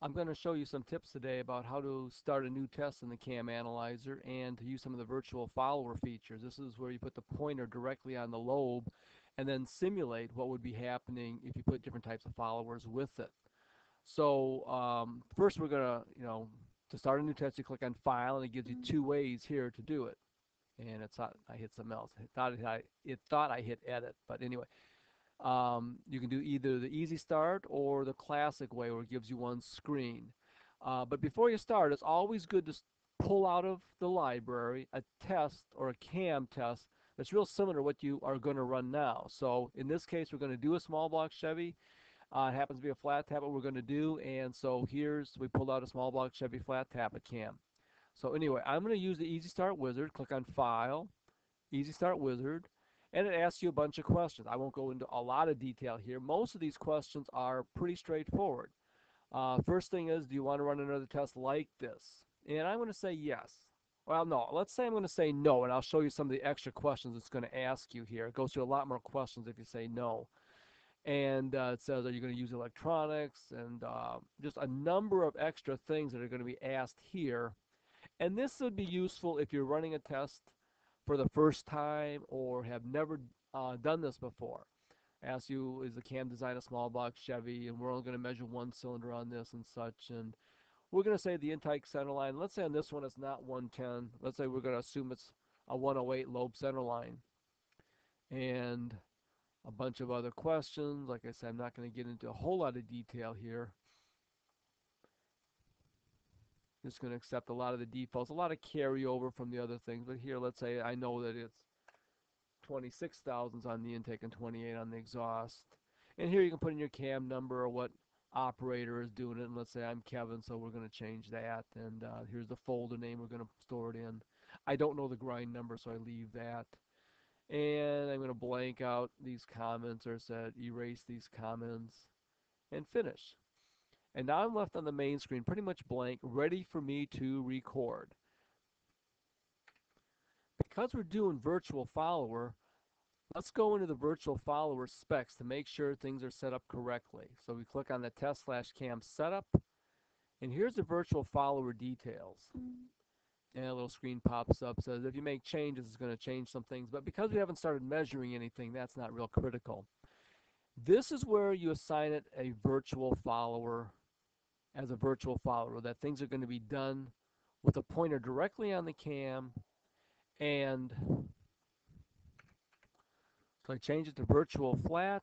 I'm going to show you some tips today about how to start a new test in the CAM Analyzer and to use some of the virtual follower features. This is where you put the pointer directly on the lobe and then simulate what would be happening if you put different types of followers with it. So um, first we're going to, you know, to start a new test you click on File and it gives you two ways here to do it. And it's not, I hit something else. It thought, it, it thought I hit Edit, but anyway. Um, you can do either the easy start or the classic way where it gives you one screen. Uh, but before you start, it's always good to pull out of the library a test or a CAM test that's real similar to what you are going to run now. So in this case, we're going to do a small block Chevy. Uh, it happens to be a flat tap what we're going to do. And so here's, we pulled out a small block Chevy flat tappet cam. So anyway, I'm going to use the Easy Start Wizard. Click on File, Easy Start Wizard and it asks you a bunch of questions. I won't go into a lot of detail here. Most of these questions are pretty straightforward. Uh, first thing is, do you want to run another test like this? And I'm going to say yes. Well, no, let's say I'm going to say no, and I'll show you some of the extra questions it's going to ask you here. It goes through a lot more questions if you say no. And uh, it says, are you going to use electronics? And uh, just a number of extra things that are going to be asked here. And this would be useful if you're running a test for the first time or have never uh, done this before. Ask you, is the cam design a small block Chevy? And we're only going to measure one cylinder on this and such. And we're going to say the intake center line. Let's say on this one it's not 110. Let's say we're going to assume it's a 108 lobe center line. And a bunch of other questions. Like I said, I'm not going to get into a whole lot of detail here just going to accept a lot of the defaults, a lot of carryover from the other things. But here, let's say I know that it's 26 thousandths on the intake and 28 on the exhaust. And here you can put in your cam number or what operator is doing it. And let's say I'm Kevin, so we're going to change that. And uh, here's the folder name we're going to store it in. I don't know the grind number, so I leave that. And I'm going to blank out these comments or set erase these comments and finish. And now I'm left on the main screen pretty much blank, ready for me to record. Because we're doing virtual follower, let's go into the virtual follower specs to make sure things are set up correctly. So we click on the test slash cam setup, and here's the virtual follower details. And a little screen pops up, says if you make changes, it's going to change some things. But because we haven't started measuring anything, that's not real critical. This is where you assign it a virtual follower as a virtual follower, that things are going to be done with a pointer directly on the cam and so I change it to virtual flat.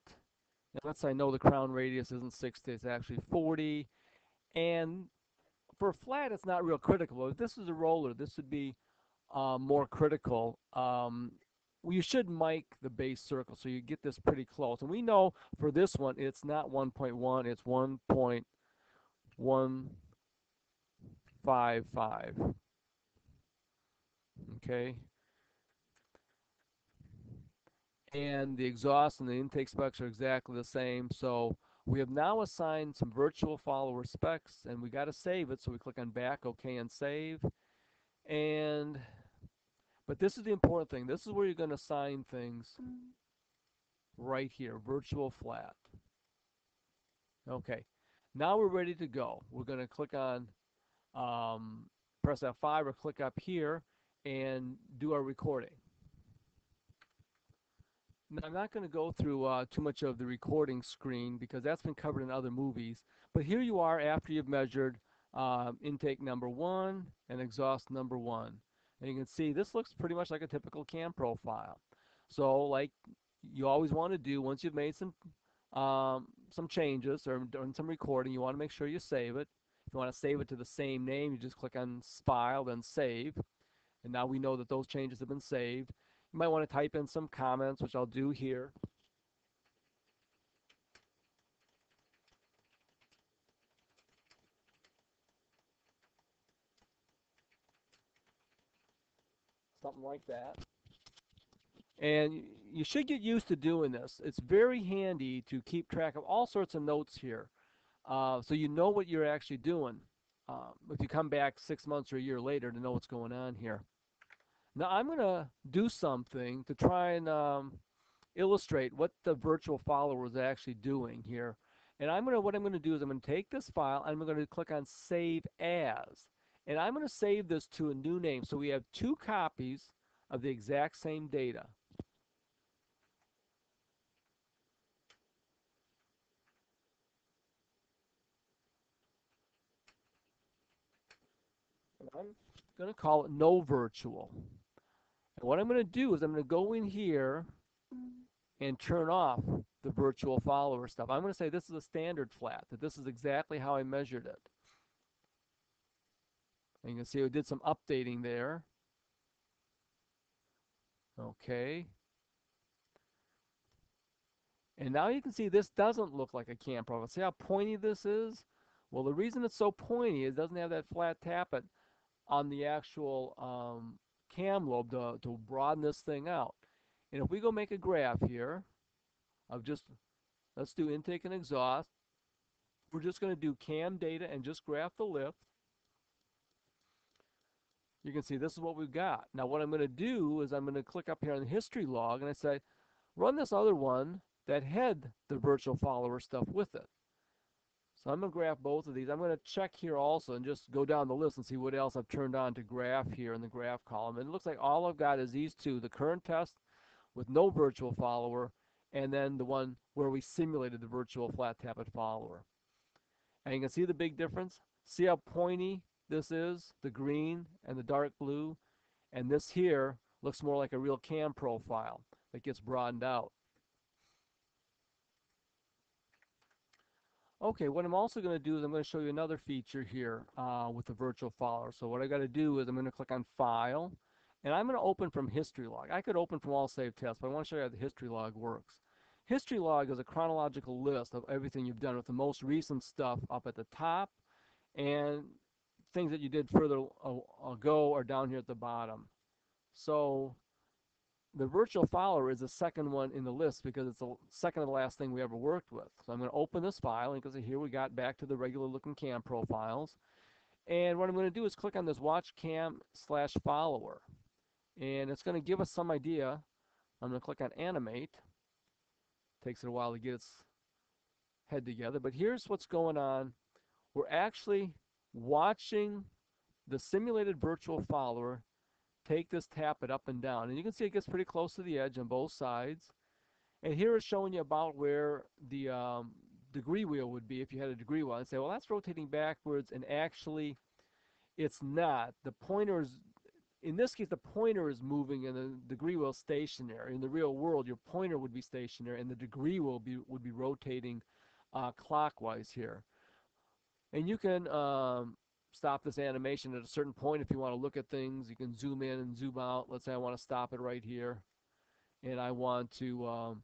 And let's say I know the crown radius isn't 60, it's actually 40. And for flat, it's not real critical. If this is a roller, this would be uh, more critical. Um, you should mic the base circle so you get this pretty close. And we know for this one, it's not 1.1, it's 1.1 one five five. Okay. And the exhaust and the intake specs are exactly the same. So we have now assigned some virtual follower specs and we got to save it. So we click on back, OK, and save. And, but this is the important thing. This is where you're going to assign things right here, virtual flat. Okay. Now we're ready to go. We're going to click on, um, press F5 or click up here and do our recording. Now, I'm not going to go through uh, too much of the recording screen because that's been covered in other movies. But here you are after you've measured uh, intake number one and exhaust number one. And you can see this looks pretty much like a typical cam profile. So like you always want to do once you've made some um, some changes or doing some recording, you want to make sure you save it. If you want to save it to the same name, you just click on File, then Save. And now we know that those changes have been saved. You might want to type in some comments, which I'll do here. Something like that. And you should get used to doing this. It's very handy to keep track of all sorts of notes here. Uh, so you know what you're actually doing. Um, if you come back six months or a year later to know what's going on here. Now I'm going to do something to try and um, illustrate what the virtual follower is actually doing here. And I'm gonna what I'm gonna do is I'm gonna take this file and I'm gonna click on Save As. And I'm gonna save this to a new name. So we have two copies of the exact same data. I'm going to call it no virtual. And what I'm going to do is I'm going to go in here and turn off the virtual follower stuff. I'm going to say this is a standard flat, that this is exactly how I measured it. And you can see I did some updating there. Okay. And now you can see this doesn't look like a cam profile. See how pointy this is? Well, the reason it's so pointy, is it doesn't have that flat tappet on the actual um, cam lobe to, to broaden this thing out. And if we go make a graph here of just, let's do intake and exhaust. We're just going to do cam data and just graph the lift. You can see this is what we've got. Now what I'm going to do is I'm going to click up here on the history log and I say, run this other one that had the virtual follower stuff with it. So I'm going to graph both of these. I'm going to check here also and just go down the list and see what else I've turned on to graph here in the graph column. And it looks like all I've got is these two, the current test with no virtual follower and then the one where we simulated the virtual flat tappet follower. And you can see the big difference. See how pointy this is, the green and the dark blue. And this here looks more like a real cam profile that gets broadened out. Okay, what I'm also going to do is I'm going to show you another feature here uh, with the virtual follower. So what I got to do is I'm going to click on File, and I'm going to open from History Log. I could open from All Save Tests, but I want to show you how the History Log works. History Log is a chronological list of everything you've done with the most recent stuff up at the top, and things that you did further ago are down here at the bottom. So the virtual follower is the second one in the list because it's the second to the last thing we ever worked with. So I'm going to open this file you here we got back to the regular looking cam profiles. And what I'm going to do is click on this watch cam slash follower. And it's going to give us some idea. I'm going to click on animate. Takes it a while to get its head together. But here's what's going on. We're actually watching the simulated virtual follower take this tappet up and down. And you can see it gets pretty close to the edge on both sides. And here it's showing you about where the um, degree wheel would be if you had a degree wheel. And say, well, that's rotating backwards. And actually, it's not. The pointer is, in this case, the pointer is moving and the degree wheel stationary. In the real world, your pointer would be stationary and the degree wheel be, would be rotating uh, clockwise here. And you can um, stop this animation at a certain point if you want to look at things. You can zoom in and zoom out. Let's say I want to stop it right here. And I want to, um,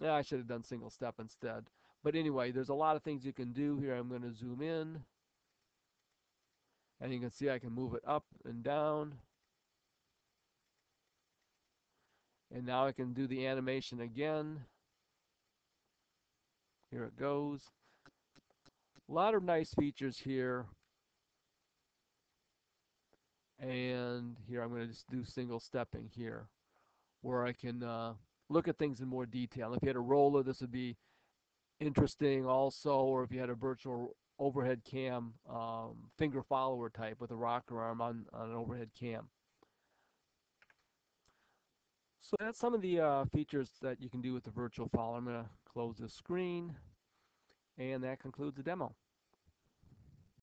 yeah, I should have done single step instead. But anyway, there's a lot of things you can do here. I'm going to zoom in. And you can see I can move it up and down. And now I can do the animation again. Here it goes. A lot of nice features here and here I'm going to just do single stepping here where I can uh, look at things in more detail. If you had a roller this would be interesting also or if you had a virtual overhead cam um, finger follower type with a rocker arm on, on an overhead cam. So that's some of the uh, features that you can do with the virtual follower. I'm going to close this screen and that concludes the demo.